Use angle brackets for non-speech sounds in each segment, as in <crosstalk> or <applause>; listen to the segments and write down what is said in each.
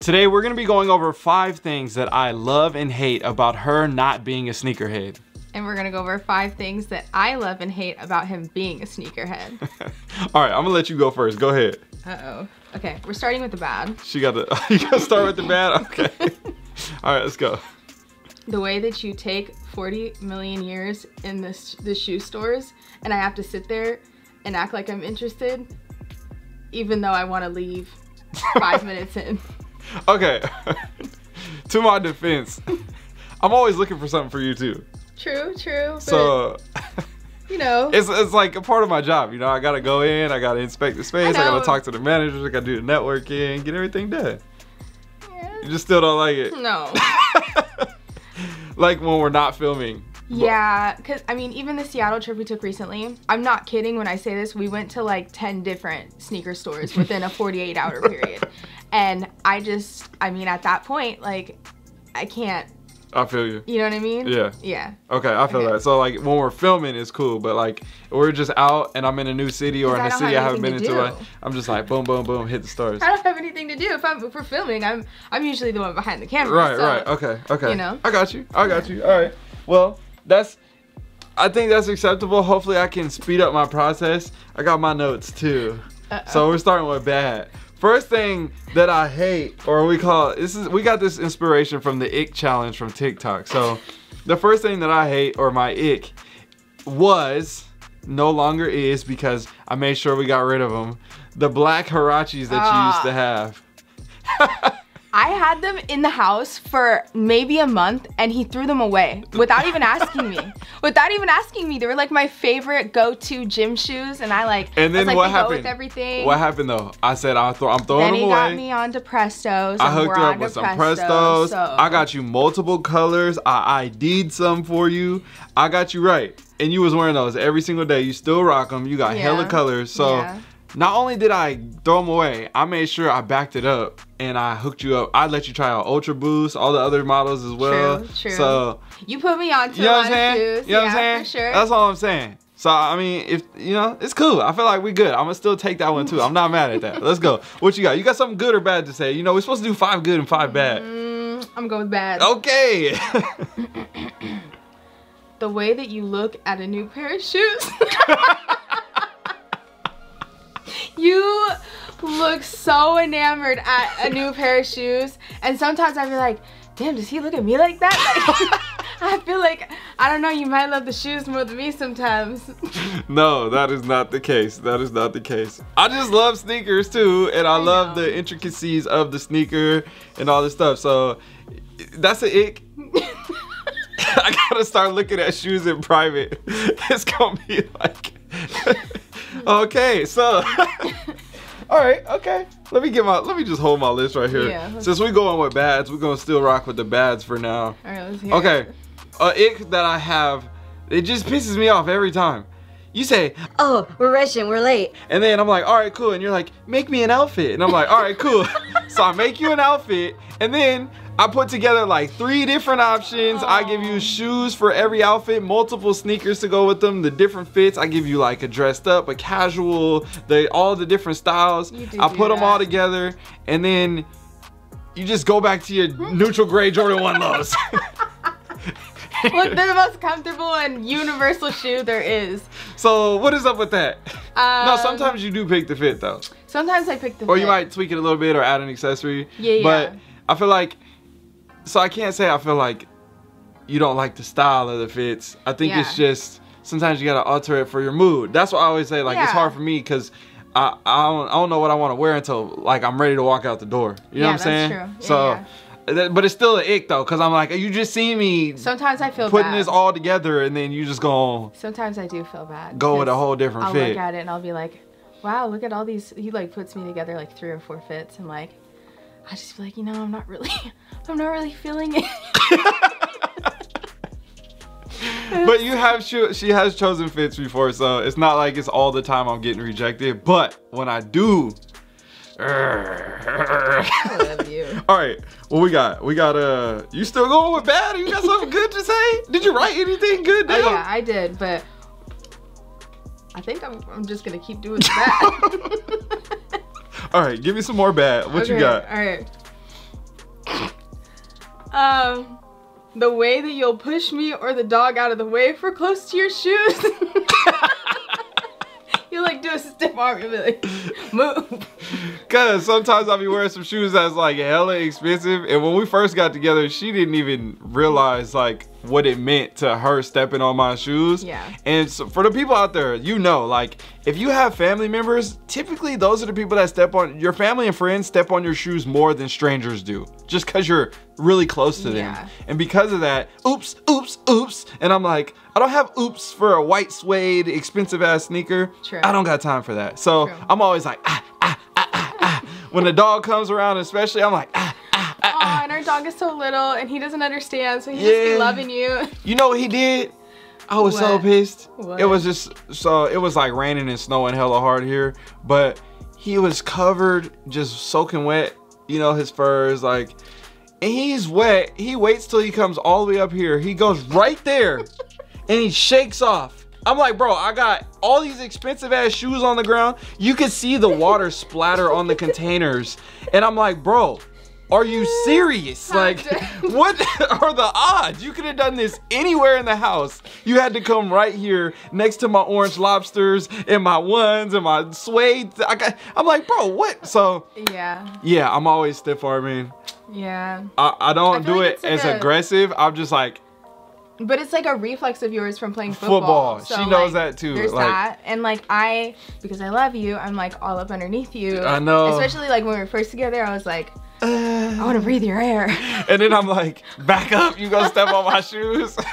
Today we're gonna be going over five things that I love and hate about her not being a sneakerhead. And we're gonna go over five things that I love and hate about him being a sneakerhead. <laughs> All right, I'm gonna let you go first. Go ahead. Uh-oh. Okay, we're starting with the bad. She got to, <laughs> you gotta start with the bad? <laughs> Okay. All right, let's go. The way that you take 40 million years in this, the shoe stores and I have to sit there and act like I'm interested even though I wanna leave five minutes in. <laughs> Okay. <laughs> to my defense, <laughs> I'm always looking for something for you too. True, true. So you know, it's it's like a part of my job. You know, I gotta go in, I gotta inspect the space, I, know. gotta talk to the managers, I gotta do the networking, get everything done. yeah. You just still don't like it. no. like when we're not filming. Yeah, because I mean, even the Seattle trip we took recently, I'm not kidding when I say this, we went to like 10 different sneaker stores within a 48 hour period. And I just, I mean, at that point, like, I can't, I feel you. you know what I mean? Yeah. Yeah. Okay, I feel Okay. that. So like when we're filming, it's cool, but like we're just out and I'm in a new city or in a city have I haven't been into, to like. I'm just like boom, boom, boom, hit the stars. I don't have anything to do if I'm if we're filming. I'm I'm usually the one behind the camera. Right, so- right. Okay, okay. you know? I got you. I got you. All right. Well, that's. I think that's acceptable. Hopefully, I can speed up my process. I got my notes too. Uh-oh. So we're starting with bad. First thing that I hate, or we call this is we got this inspiration from the ick challenge from TikTok. So the first thing that I hate, or my ick, was no longer is because I made sure we got rid of them. The black Huaraches that you used to ah. have. <laughs> I had them in the house for maybe a month and he threw them away without even asking me. <laughs> Without even asking me. They were like my favorite go-to gym shoes and I like And then I like, what happened? with everything. What happened though? I said I'll throw, I'm throwing then them he got me onto Prestos. I hooked her up on with some Presto, Prestos. so- I got you multiple colors. I ID'd some for you. I got you right. And you was wearing those every single day. You still rock them. You got hella colors. So Yeah. Not only did I throw them away, I made sure I backed it up and I hooked you up. I let you try out Ultra Boost, all the other models as well. True, true. So You put me on to you know what I'm saying? shoes. You know what yeah, I'm saying? for sure. That's all I'm saying. So I mean, if you know, it's cool. I feel like we good. I'm gonna still take that one too. I'm not mad at that. Let's go. What you got? You got something good or bad to say? You know, we're supposed to do five good and five bad. Mm, I'm going with bad. Okay. <coughs> <coughs> The way that you look at a new pair of shoes. <laughs> you look so enamored at a new pair of shoes. And sometimes I feel like, damn, does he look at me like that? Like, <laughs> I feel like, I don't know, you might love the shoes more than me sometimes. <laughs> no, that is not the case. That is not the case. I just love sneakers too, and I, I love know. the intricacies of the sneaker and all this stuff. So that's an ick. <laughs> I gotta start looking at shoes in private. It's gonna be like, okay, so. <laughs> All right, okay. Let me get my. Let me just hold my list right here. Yeah, Since we going with bads, we're gonna still rock with the bads for now. All right, let's hear Okay, it. a ick that I have, it just pisses me off every time. You say, Oh, we're rushing, we're late. and then I'm like, all right, cool, and you're like, make me an outfit, and I'm like, all right, cool. <laughs> so I make you an outfit, and then I put together like three different options. I give you shoes for every outfit, multiple sneakers to go with them, the different fits. I give you like a dressed up, a casual, the all the different styles. I put them all together, and then you just go back to your neutral gray Jordan 1 lows. <laughs> Look, they're the most comfortable and universal shoe there is. So what is up with that? no, Um, sometimes you do pick the fit though, Sometimes I pick the or you might tweak it a little bit or add an accessory. Yeah, yeah. But. I feel like, so I can't say I feel like you don't like the style of the fits. I think it's just sometimes you gotta alter it for your mood. That's what I always say. Like it's hard for me because. I, I, don't, I don't know what I want to wear until like I'm ready to walk out the door. You know Yeah, what I'm saying? that's true. Yeah, so, but it's still an ick though, cause I'm like, you just see me Sometimes I feel bad putting bad. this all together, and then you just gonna Sometimes I do feel bad. go with a whole different I'll fit. look at it and I'll be like, wow, look at all these. He like puts me together like three or four fits. and like, I just feel like, you know, I'm not really, <laughs> I'm not really feeling it. <laughs> but you have cho- she has chosen fits before, so it's not like it's all the time I'm getting rejected. But when I do, I love you. <laughs> all right, what we got? We got uh, you still going with bad? You got something good to say? Did you write anything good Oh yeah, I did, but I think I'm, I'm just gonna keep doing that. All right, give me some more bad. What you got? All right. Um, the way that you'll push me or the dog out of the way for close to your shoes. <laughs> you like do a stiff arm and be like, move. Cause sometimes I'll be wearing some shoes that's like hella expensive, and when we first got together, she didn't even realize like what it meant to her stepping on my shoes. Yeah. And so for the people out there, you know, like if you have family members, typically those are the people that step on your family and friends step on your shoes more than strangers do, just cause you're really close to them. Yeah. And because of that, oops, oops, oops, and I'm like, I don't have oops for a white suede expensive ass sneaker. True. I don't got time for that. So True. I'm always like, ah, ah, ah, ah, ah. When the dog comes around, especially, I'm like, ah, ah, ah, Aw, and our dog is so little and he doesn't understand, so he just be loving you. You know what he did? I was so pissed. What? It was just so it was like raining and snowing hella hard here, but he was covered, just soaking wet. You know his fur is like, and he's wet. He waits till he comes all the way up here. He goes right there, <laughs> and he shakes off. I'm like, bro, I got all these expensive ass shoes on the ground. You can see the water splatter on the containers, and I'm like, bro. Are you serious? Like, <laughs> what <laughs> are the odds? You could have done this anywhere in the house. You had to come right here next to my orange lobsters and my ones and my suede. I got, I'm like, bro, what? So, Yeah, yeah, I'm always stiff arming. yeah. I, I don't I do like it like as a- aggressive. I'm just like, But it's like a reflex of yours from playing football. Football. So, She knows like, that too, There's like- that, and like I, because I love you, I'm like all up underneath you. I know. Especially like when we were first together, I was like, I uh, want to breathe your air. and then I'm like, back up. You gonna step on my <laughs> shoes? <laughs>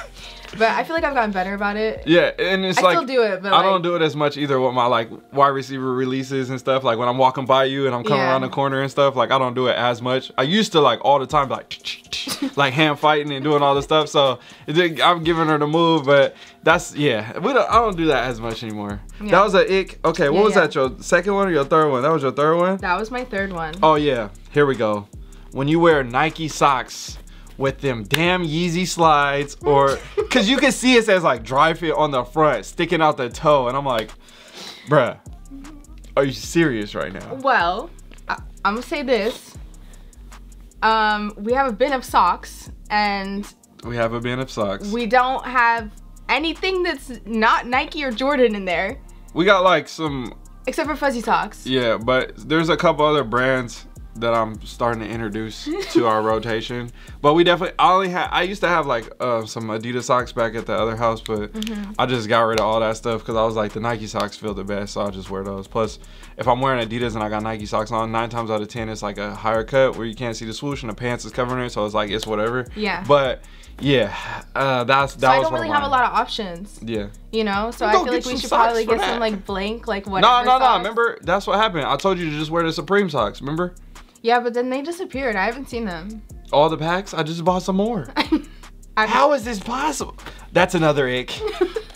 but I feel like I've gotten better about it. yeah, and it's I like. still do it, but I like, don't do it as much either with my like wide receiver releases and stuff. Like when I'm walking by you and I'm coming Yeah. around the corner and stuff, like I don't do it as much. I used to like all the time, like <laughs> like hand fighting and doing all this stuff. So I'm giving her the move, but that's yeah. We don't. I don't do that as much anymore. Yeah. That was a ick. Okay, what Yeah, was that? Your second one or your third one? That was your third one. That was my third one. Oh yeah, here we go. When you wear Nike socks with them damn Yeezy slides, or <laughs> because you can see it says like Dri-FIT on the front, sticking out the toe, and I'm like, bruh, are you serious right now? Well, I, I'm gonna say this. Um, we have a bin of socks, and We have a bin of socks. We, we don't have anything that's not Nike or Jordan in there, we got like some, except for fuzzy socks. yeah, but there's a couple other brands that I'm starting to introduce to our <laughs> rotation. But we definitely, I only had, I used to have like uh, some Adidas socks back at the other house, but I just got rid of all that stuff because I was like, the Nike socks feel the best, so I'll just wear those. Plus, if I'm wearing Adidas and I got Nike socks on, nine times out of ten, it's like a higher cut where you can't see the swoosh and the pants is covering it, so it's like, it's whatever. Yeah. But yeah, uh, that's, that so I don't really have a lot of options, Yeah. you know. So I feel like we should probably get some like blank, like No, whatever. no, no. socks. Remember, that's what happened. I told you to just wear the Supreme socks. Remember? Yeah, but then they disappeared. I haven't seen them. All the packs. I just bought some more. <laughs> How is this possible? That's another ick.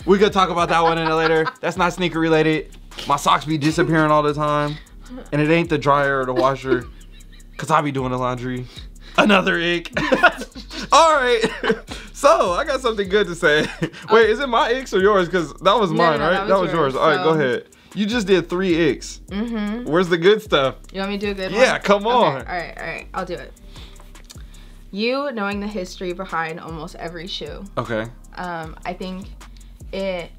we could talk about that one in a later. That's not sneaker related. My socks be disappearing all the time, and it ain't the dryer or the washer, cause I be doing the laundry. Another ick. <laughs> all right. <laughs> So I got something good to say. Wait, oh. is it my icks or yours? Cause that was mine, no, no, right? that was yours. yours, All right, go ahead. You just did three icks. Mm-hmm. Where's the good stuff? You want me to do a good one? Yeah, one? come on. Okay, all right, all right. I'll do it. You knowing the history behind almost every shoe. Okay. Um, I think it.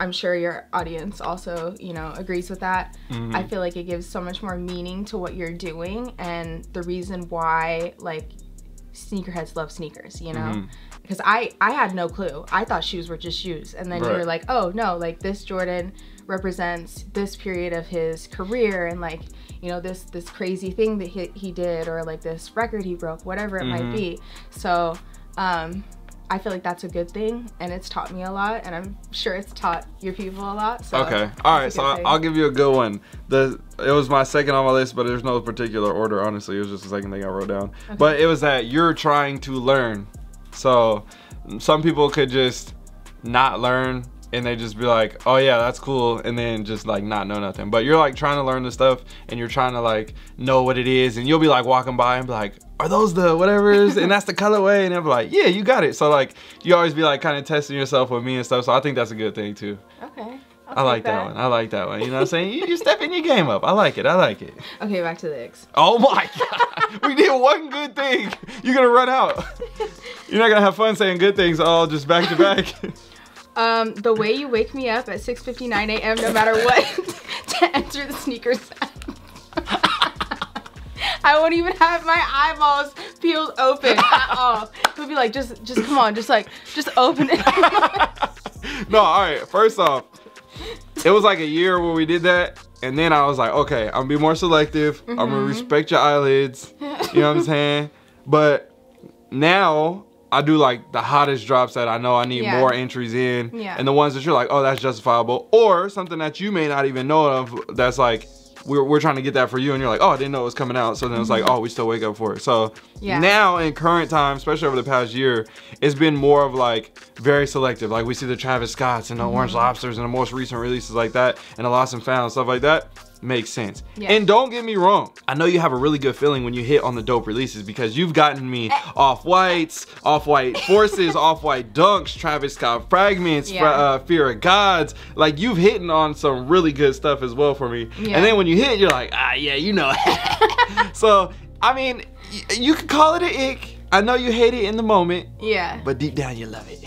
I'm sure your audience also, you know, agrees with that. Mhm. I feel like it gives so much more meaning to what you're doing and the reason why, like, sneakerheads love sneakers. You know, Mhm. because I I had no clue. I thought shoes were just shoes, and then you Right. were like, oh no, like this Jordan represents this period of his career, and like you know this this crazy thing that he he did, or like this record he broke, whatever it Mhm. might be. So, um, I feel like that's a good thing, and it's taught me a lot, and I'm sure it's taught your people a lot. So Okay. All right. So thing. I'll give you a good one. The it was my second on my list, but there's no particular order. Honestly, it was just the second thing I wrote down. But it was that you're trying to learn. So some people could just not learn and they just be like, "Oh yeah, that's cool," and then just like not know nothing. But you're like trying to learn the stuff and you're trying to like know what it is, and you'll be like walking by and be like, "Are those the whatever's?" and that's the colorway, and they'll be like, "Yeah, you got it." So like you always be like kind of testing yourself with me and stuff. So I think that's a good thing too. Okay. I like that. one. I like that one. You know what I'm saying? You, you stepping your game up. I like it. I like it. Okay, back to the icks. Oh my god. we did one good thing. You're gonna run out. <laughs> You're not gonna have fun saying good things all just back to back. <laughs> Um, the way you wake me up at 6:59 a.m. no matter what <laughs> to enter the sneakers. <laughs> I won't even have my eyeballs peeled open at <laughs> all. Would be like, just, just come on, just like, just open it. no, all right. First off, it was like a year where we did that, and then I was like, okay, I'm gonna be more selective. I'm Mm-hmm. gonna respect your eyelids. You know what I'm saying? But now I do like the hottest drops that I know I need Yeah. more entries in, Yeah. and the ones that you're like, oh, that's justifiable, or something that you may not even know of that's like. We're, we're trying to get that for you, and you're like, oh, I didn't know it was coming out. So then it's like, oh, we still wake up for it. So Mm-hmm. Yeah. now in current time, especially over the past year, it's been more of like very selective. Like we see the Travis Scotts and the Mm-hmm. Orange Lobsters and the most recent releases like that, and the Lost and Found stuff like that makes sense. Yeah. And don't get me wrong, I know you have a really good feeling when you hit on the dope releases because you've gotten me Eh. off whites, off white forces, off white dunks, Travis Scott fragments, fra- Yeah. uh, Fear of Gods. Like you've hitting on some really good stuff as well for me. Yeah. And then when you hit, you're like, ah, yeah, you know. <laughs> so I mean, y- you could call it an ick. I know you hate it in the moment, yeah, but deep down you love it.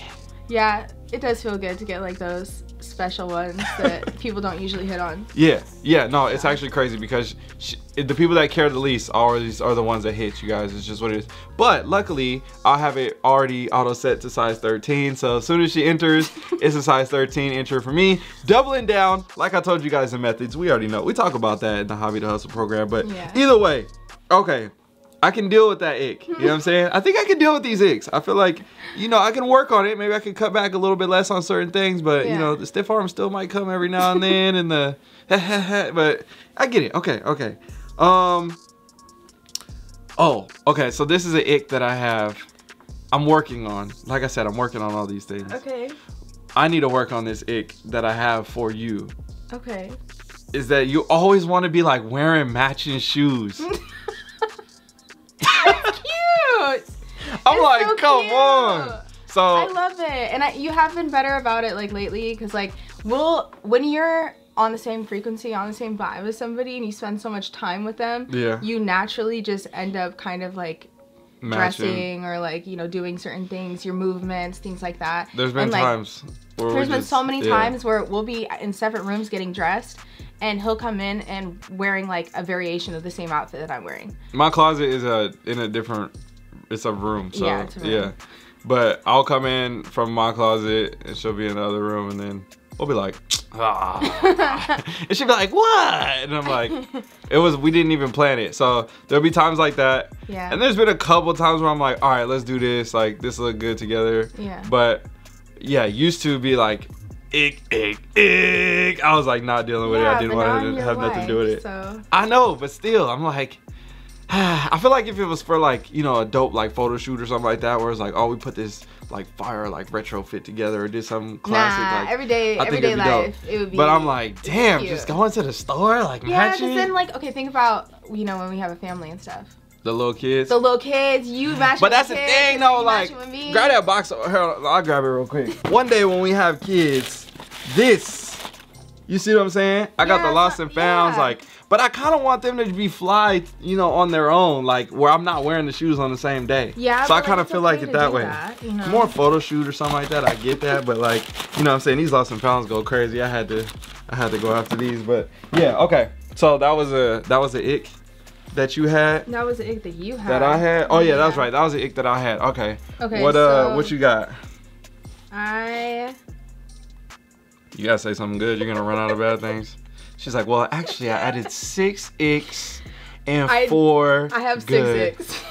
yeah, it does feel good to get like those special ones that <laughs> people don't usually hit on. Yeah, yeah, no, it's actually crazy because sh- the people that care the least always are the ones that hit you guys. It's just what it is. But luckily, I have it already auto set to size 13. So as soon as she enters, <laughs> it's a size 13 enter for me. Doubling down, like I told you guys in methods, we already know. We talk about that in the Hobby to Hustle program. But Yeah. either way, okay. I can deal with that ick. You know what I'm saying? I think I can deal with these icks. I feel like, you know, I can work on it. Maybe I can cut back a little bit less on certain things, but you know, the stiff arm still might come every now and then, and the, <laughs> but I get it. Okay, okay. Um. Oh, okay. So this is an ick that I have. I'm working on. Like I said, I'm working on all these things. Okay, I need to work on this ick that I have for you. okay. Is that you always want to be like wearing matching shoes? <laughs> I'm like, so come cute. on. So I love it, and I, you have been better about it like lately, because like we'll when you're on the same frequency, on the same vibe with somebody, and you spend so much time with them, Yeah. you naturally just end up kind of like matching. dressing or like you know doing certain things, your movements, things like that. There's been And, like, times. Where There's been just- so many yeah. times where we'll be in separate rooms getting dressed, and he'll come in and wearing like a variation of the same outfit that I'm wearing. My closet is a in a different. It's a room. So Yeah, room. yeah. But I'll come in from my closet and she'll be in the other room and then we'll be like, ah. <laughs> and she'll be like, what? And I'm like, it was we didn't even plan it. So there'll be times like that. Yeah. And there's been a couple times where I'm like, all right, let's do this. Like this look good together. Yeah. But yeah, used to be like, ick, ick, ick. I was like not dealing with it. I didn't want to your have nothing to do with it. So I know, but still, I'm like, <sighs> I feel like if it was for like you know a dope like photo shoot or something like that, where it's like, oh, we put this like fire like retrofit together or did some classic nah, like. everyday I think everyday be dope. life, it would be. But I'm like, damn, cute. just going to the store like Yeah, matching then like okay, think about you know when we have a family and stuff. the little kids. The little kids, you match. but that's the kids, thing though, like, matching with me. grab that box. Oh, here, I'll grab it real quick. One day when we have kids, this, you see what I'm saying? I got the lost and founds, yeah. like, but I kind of want them to be fly, you know, on their own, like where I'm not wearing the shoes on the same day. Yeah. So I kind of feel like it that way. that, you know? More photo shoot or something like that. I get that, but like, you know, what I'm saying these lost and founds go crazy. I had to, I had to go after these, but yeah, okay. So that was a that was a ick that you had. That was the ick that you had. That I had. Oh yeah, that's right. That was the ick that I had. Okay. Okay. what uh, so what you got? I You gotta say something good. You're gonna run out of bad things. She's like, well, actually, I added six icks and I- four. I have good. six icks.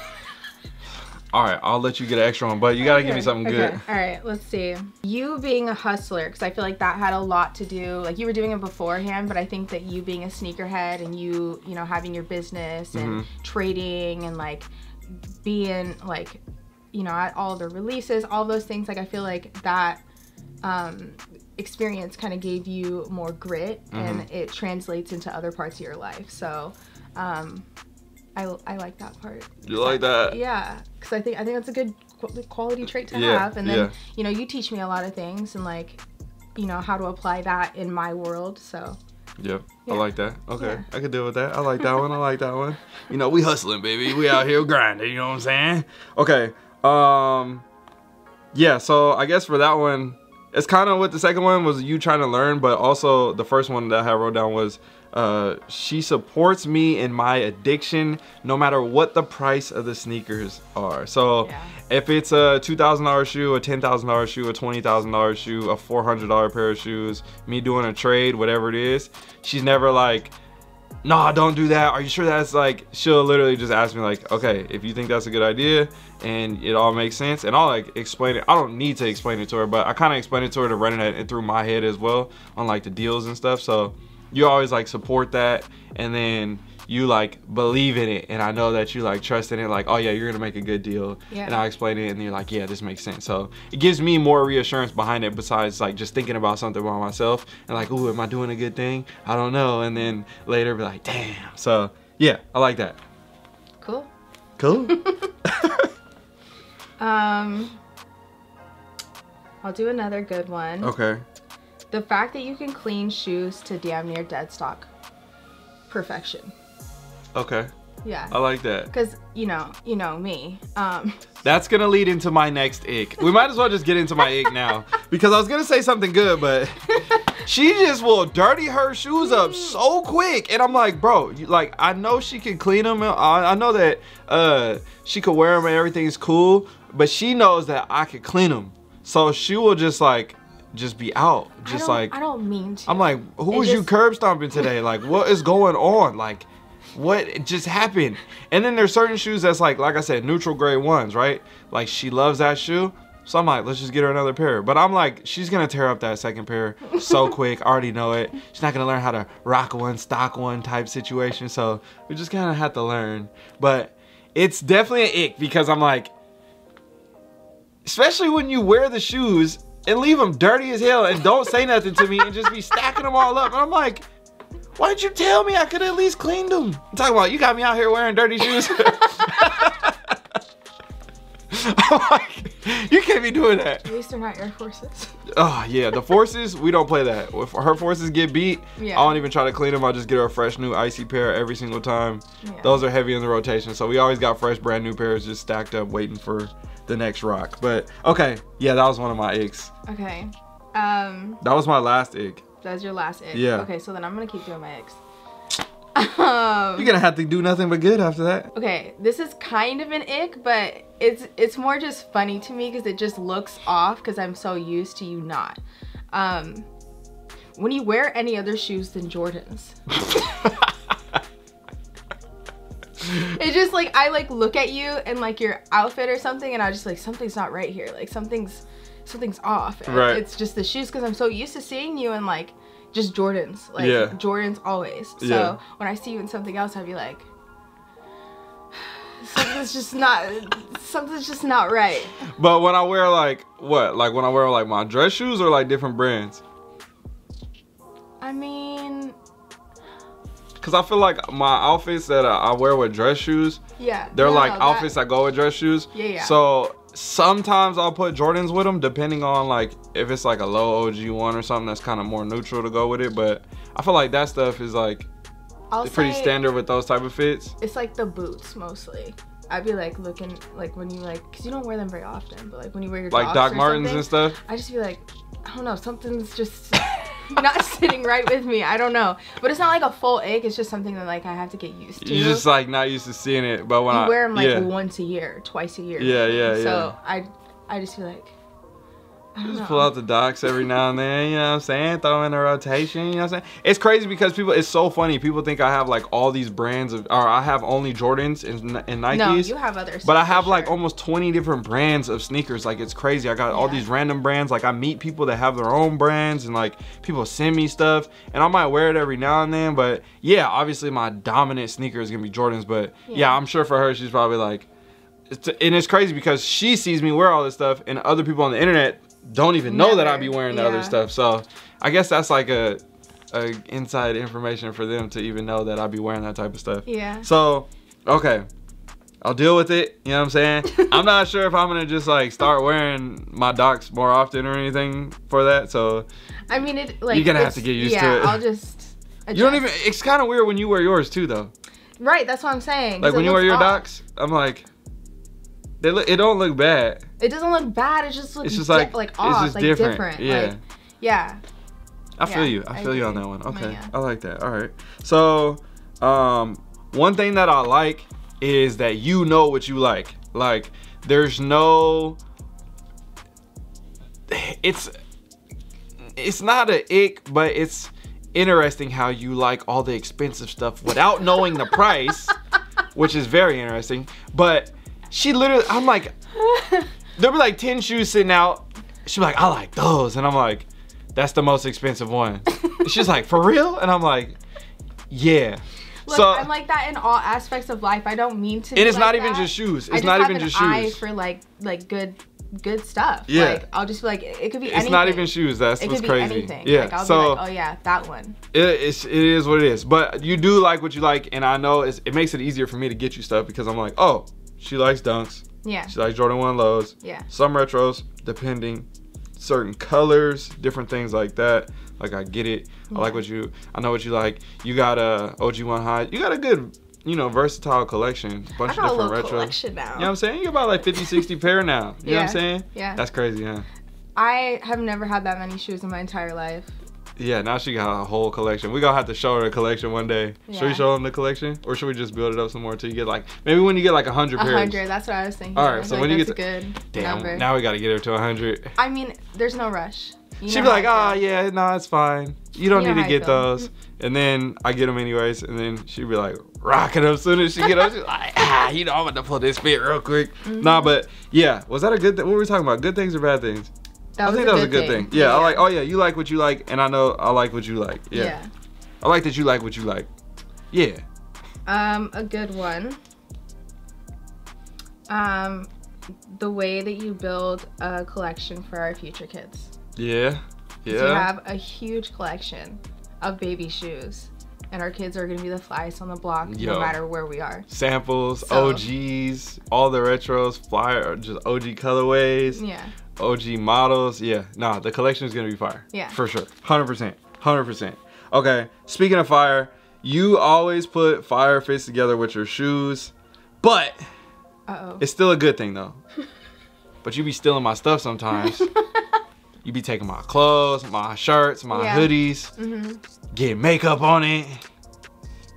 All right, I'll let you get an extra one, but you gotta give me Okay, something okay. good. All right, let's see. You being a hustler, because I feel like that had a lot to do. Like you were doing it beforehand, but I think that you being a sneakerhead and you, you know, having your business and Mm-hmm. trading and like being like, you know, at all the releases, all those things. Like I feel like that um, experience kind of gave you more grit and Mm-hmm. it translates into other parts of your life. So. Um, I, I like that part. You like that? Yeah, because I think I think that's a good quality trait to Yeah, have. And then yeah. you know you teach me a lot of things, and like you know, how to apply that in my world. So Yep, Yeah. I like that. Okay. I could deal with that. I like that one. I like that one. <laughs> You know, we hustling, baby. We out here grinding. You know what I'm saying? Okay. Um. Yeah. So I guess for that one, it's kind of what the second one was. You trying to learn, but also the first one that I wrote down was. Uh, she supports me in my addiction no matter what the price of the sneakers are. So Yeah. if it's a two thousand dollar shoe, a ten thousand dollar shoe, a twenty thousand dollar shoe, a four hundred dollar pair of shoes, me doing a trade, whatever it is, she's never like, nah, don't do that. Are you sure that's like? She'll literally just ask me like, okay, if you think that's a good idea and it all makes sense, and I'll like explain it. I don't need to explain it to her, but I kind of explain it to her to run it through my head as well on like the deals and stuff. So you always like support that, and then you like believe in it and I know that you like trust in it like oh yeah you're gonna make a good deal Yeah. and I explain it and you're like yeah this makes sense so it gives me more reassurance behind it besides like just thinking about something by myself and like oh am I doing a good thing I don't know and then later be like damn so yeah I like that cool. cool <laughs> <laughs> Um, I'll do another good one. okay The fact that you can clean shoes to damn near dead stock. Perfection. Okay Yeah. I like that Cause you know, you know me. Um, That's gonna lead into my next ick. We might as well just get into my ick now <laughs> because I was gonna say something good, but <laughs> she just will dirty her shoes up so quick, and I'm like, bro, you, like I know she can clean them. I, I know that uh, she could wear them and everything's cool, but she knows that I could clean them, so she will just like just be out, just don't- like I don't mean to. I'm like, who It was you curb stomping today? Like, what is going on? Like, what just happened? And then there's certain shoes that's like, like I said, neutral gray ones, right? Like she loves that shoe. So I'm like, let's just get her another pair. But I'm like, she's gonna tear up that second pair so <laughs> quick. I already know it. She's not gonna learn how to rock one, stock one type situation. So we just kind of have to learn. But it's definitely an ick because I'm like, especially when you wear the shoes and leave them dirty as hell and don't say nothing to me and just be stacking them all up. And I'm like, why didn't you tell me I could at least cleaned them? I'm talking about you got me out here wearing dirty shoes. <laughs> Like, you can't be doing that. At least they're not Air Forces. Oh yeah, the forces we don't play that. If her forces get beat, Yeah. I don't even try to clean them. I just get her a fresh new icy pair every single time. Yeah. Those are heavy in the rotation, so we always got fresh brand new pairs just stacked up waiting for the next rock. But okay, yeah, that was one of my icks. Okay. Um, That was my last ick. That's your last ick. Yeah. Okay, so then I'm gonna keep doing my icks. um, You're gonna have to do nothing but good after that. okay, this is kind of an ick, but it's it's more just funny to me because it just looks off because I'm so used to you not. Um, when you wear any other shoes than Jordans. <laughs> It's just like I like look at you and like your outfit or something, and I just like something's not right here. Like something's something's off. Right. It's just the shoes because I'm so used to seeing you in like just Jordans. Like Yeah. Jordans always. So Yeah. when I see you in something else, I'd be like, <sighs> something's just not something's just not right. But when I wear like what, like when I wear like my dress shoes or like different brands, I mean, cause I feel like my outfits that I, I wear with dress shoes, yeah. they're no, like outfits that go with dress shoes. Yeah, yeah. So sometimes I'll put Jordans with them, depending on like if it's like a low OG one or something that's kind of more neutral to go with it. But I feel like that stuff is like I'll pretty standard with those type of fits. It's like the boots mostly. I'd be like looking like when you like, cause you don't wear them very often, but like when you wear your Like Doc Martens and stuff. I just feel like, I don't know, something's just <laughs> not sitting right with me. I don't know, but it's not like a full ache. It's just something that like I have to get used to. You're just like not used to seeing it, but when you I wear them like yeah, once a year, twice a year. Yeah, maybe. yeah, So I, I just feel like, just know. pull out the docs every now and then, you know what I'm saying? Throw in a rotation, you know what I'm saying? It's crazy because people, it's so funny. People think I have like all these brands of, or I have only Jordans and, and Nikes. no, you have other. But I have like almost 20 different brands of sneakers. Like it's crazy. I got all these random brands. Like I meet people that have their own brands and like people send me stuff and I might wear it every now and then. But yeah, obviously my dominant sneaker is gonna be Jordans. But yeah, Yeah. I'm sure for her she's probably like, it's, and it's crazy because she sees me wear all this stuff and other people on the internet don't even know that I Never. be wearing the Yeah. other stuff. So I guess that's like a, a inside information for them to even know that I'd be wearing that type of stuff. Yeah. So, okay. I'll deal with it. You know what I'm saying? <laughs> I'm not sure if I'm gonna just like start wearing my docs more often or anything for that. So I mean, it like You're gonna have to get used to yeah, it. I'll just. you don't even. It's kind of weird when you wear yours too, though. Right, that's what I'm saying. Like when you wear your off. docs, I'm like, they look. It don't look bad. It doesn't look bad. It just looks It's just like like it's off, just like different. different. Yeah. Like, yeah. I feel Yeah, you. I I feel you on that one. Oh, Okay. yeah. I like that. All right. So, um, one thing that I like is that you know what you like. Like, there's no. It's. It's not a ick, but it's interesting how you like all the expensive stuff without knowing the price, <laughs> which is very interesting. But she literally, I'm like, <laughs> there'll be like 10 shoes sitting out. Be like, I like those. And I'm like, that's the most expensive one. <laughs> She's like, for real? And I'm like, yeah. Look, so, I'm like that in all aspects of life. I don't mean to. and it's like not even that. just shoes. It's just not have even an just eye shoes. for like like good good stuff. Yeah. Like I'll just be like it could be It's anything. not even shoes. That's It what's could be crazy. anything. Yeah. Like I'll so be like, oh yeah, that one. it, it's, it is what it is. But you do like what you like, and I know it's, it makes it easier for me to get you stuff because I'm like, oh, she likes dunks. Yeah. She likes Jordan 1 lows. Yeah. Some retros, depending, certain colors, different things like that. Like I get it. I like what you. I know what you like. You got a OG one high. You got a good, you know, versatile collection. I Bunch got a of different little retros. collection now. You know what I'm saying? You got about like 50, 60 <laughs> pair now. You know what I'm saying? Yeah. That's crazy, huh? I have never had that many shoes in my entire life. Yeah, now she got a whole collection. We gonna have to show her the collection one day. Should we show them the collection, or should we just build it up some more until you get like maybe when you get like a hundred A pairs? hundred. That's what I was thinking. All I right, feel so like when you get a good Damn, number. now we gotta get her to a hundred. I mean, there's no rush. You She'd be like, ah, feel. yeah, no, it's fine. You don't You need to get those. And then I get them anyways, and then she'd be like rocking them. As soon as she get up, she's <laughs> like, ah, you know, I'm gonna pull this fit real quick. Mm-hmm. Nah, but yeah, was that a good thing? What were we talking about? Good things or bad things? That I think that was a good thing. Yeah, I like. Oh yeah, you like what you like, and I know I like what you like. Yeah. yeah. I like that you like what you like. Yeah. Um, a good one. Um, the way that you build a collection for our future kids. Yeah. Yeah. We have a huge collection of baby shoes, and our kids are gonna be the flies on the block Yo. no matter where we are. Samples, So- OGs, all the retros, flyer, just OG colorways, Yeah. OG models. Yeah, nah, the collection is gonna be fire. Yeah. for sure, hundred percent, hundred percent. Okay, speaking of fire, you always put fire fits together with your shoes, but Uh oh. it's still a good thing though. <laughs> but you be stealing my stuff sometimes. <laughs> you be taking my clothes, my shirts, my Yeah. hoodies, hmm get makeup on it,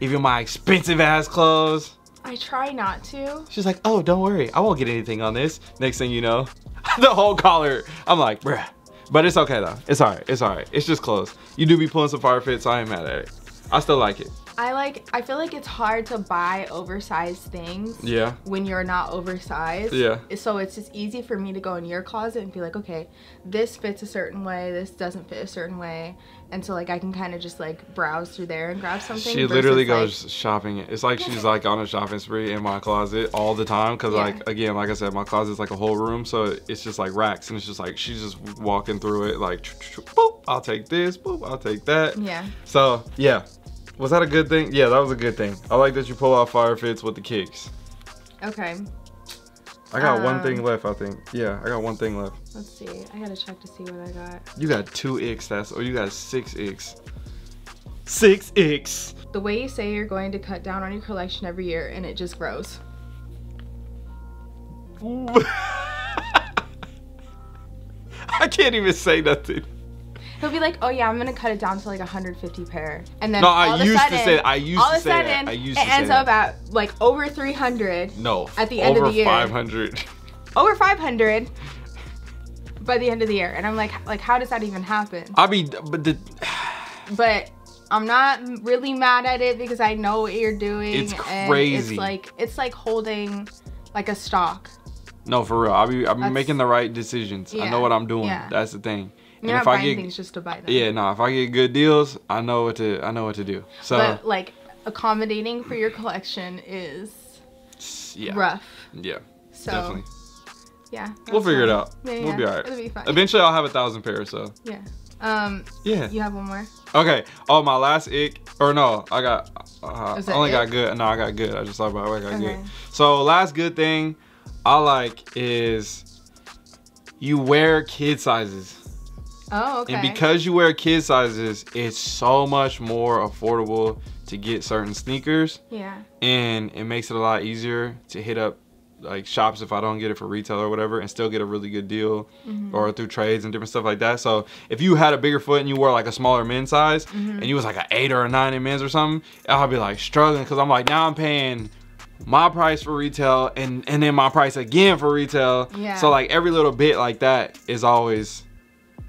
even my expensive ass clothes. I try not to. She's like, oh, don't worry. I won't get anything on this. Next thing you know, <laughs> the whole collar. I'm like, bruh. But it's okay though. It's all right. It's all right. It's just clothes. You do be pulling some fire fits, so I ain't mad at it. I still like it. I like. I feel like it's hard to buy oversized things. Yeah. when you're not oversized. Yeah. So it's just easy for me to go in your closet and be like, okay, this fits a certain way, this doesn't fit a certain way. And so like I can kind of just like browse through there and grab something. She literally goes shopping. It's like she's <laughs> like on a shopping spree in my closet all the time. Cause Yeah. like again, like I said, my closet's like a whole room, so it's just like racks, and it's just like she's just walking through it like, boop, I'll take this, boop, I'll take that. Yeah. So yeah, was that a good thing? Yeah, that was a good thing. I like that you pull out fire fits with the kicks. Okay. I got one thing Um, left, I think. Yeah, I got one thing left. Let's see. I gotta check to see what I got. You got two X, that's or you got six X. Six X. The way you say you're going to cut down on your collection every year and it just grows. <laughs> I can't even say nothing. He'll be like, oh yeah, I'm gonna cut it down to like 150 pair, and then No, all I of a used to sudden, say- I used all to of a say that. sudden, I used it ends up at like over 300, No. At the end of over the year. 500. <laughs> over 500 by the end of the year, and I'm like, like how does that even happen? I mean, but the But I'm not really mad at it because I know what you're doing. It's and crazy. it's like it's like holding like a stock. no, for real. I'll be I be making the right decisions. I know what I'm doing. yeah. That's the thing. You're and not if I get things just to buy them. yeah, no, if I get good deals, I know what to I know what to do. So But like accommodating for your collection is yeah, rough. yeah, So definitely. yeah. We'll figure it out. Yeah, we'll be alright. It'll be fine. Eventually, I'll have a thousand pairs. So Yeah. Um, Yeah. you have one more. Okay. Oh, my last ick, or no, I got. Uh, I only got good. No, I got good. I just thought about it. I got Okay. good. So last good thing I like is you wear kid sizes. Oh, okay. And because you wear kid sizes, it's so much more affordable to get certain sneakers yeah. and it makes it a lot easier to hit up like shops if I don't get it for retail or whatever and still get a really good deal Mm-hmm. or through trades and different stuff like that. So if you had a bigger foot and you wore like a smaller men's size Mm-hmm. and you was like an eight or a nine in men's or something, I'll be like struggling because I'm like now I'm paying my price for retail and and then my price again for retail. Yeah. So like every little bit like that is always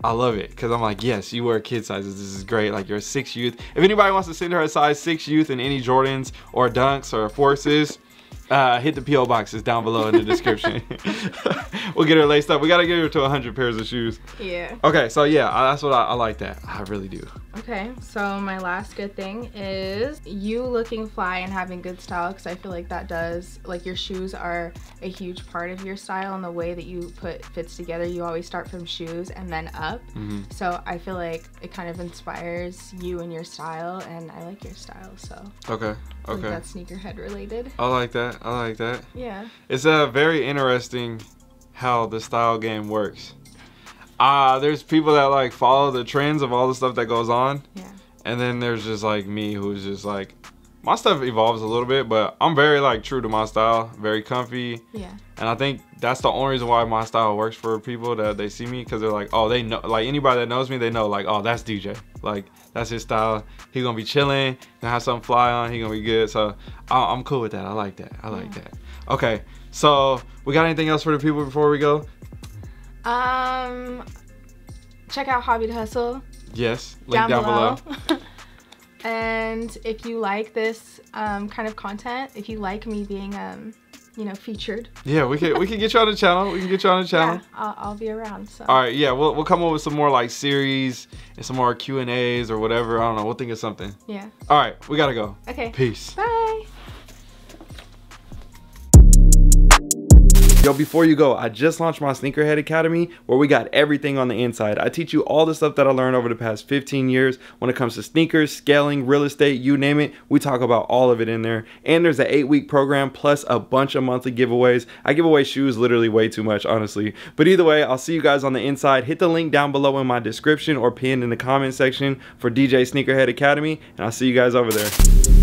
I love it because I'm like, yes, you wear kid sizes. This is great. Like you're a six youth. If anybody wants to send her a size six youth in any Jordans or Dunks or Forces, uh, hit the PO boxes down below in the description. <laughs> <laughs> we'll get her laced up. We gotta get her to 100 pairs of shoes. Yeah. Okay, so yeah, I- that's what I, I like. That I really do. Okay, so my last good thing is you looking fly and having good style because I feel like that does, like, your shoes are a huge part of your style and the way that you put fits together. You always start from shoes and then up. hmm So I feel like it kind of inspires you and your style, and I like your style, so Okay. Okay. that's sneakerhead related. I like that. I like that. Yeah. It's uh, very interesting how the style game works. Uh, there's people that like follow the trends of all the stuff that goes on. Yeah. And then there's just like me who's just like my stuff evolves a little bit, but I'm very like true to my style, very comfy. Yeah. And I think that's the only reason why my style works for people that they see me because they're like, oh, they know, like anybody that knows me, they know, like, oh, that's DJ. Like, that's his style. He gonna be chilling, gonna have something fly on, he gonna be good. So I- I'm cool with that. I like that. I like Yeah. that. Okay, so we got anything else for the people before we go? Um, check out Hobby to Hustle. Yes, link down, below. <laughs> and if you like this um, kind of content, if you like me being, um, you know, featured, Yeah, we can we can get you on the channel. We can get you on the <laughs> channel. yeah, I'll, I'll be around. So. All right, yeah, we'll we'll come up with some more like series and some more Q and A's or whatever. I don't know. We'll think of something. Yeah. All right, we gotta go. Okay. Peace. Bye. Yo, before you go, I just launched my Sneakerhead Academy where we got everything on the inside. I teach you all the stuff that I learned over the past 15 years when it comes to sneakers, scaling, real estate, you name it. We talk about all of it in there. And there's an eight week program plus a bunch of monthly giveaways. I give away shoes literally way too much, honestly. But either way, I'll see you guys on the inside. Hit the link down below in my description or pinned in the comment section for DJ Sneakerhead Academy. And I'll see you guys over there.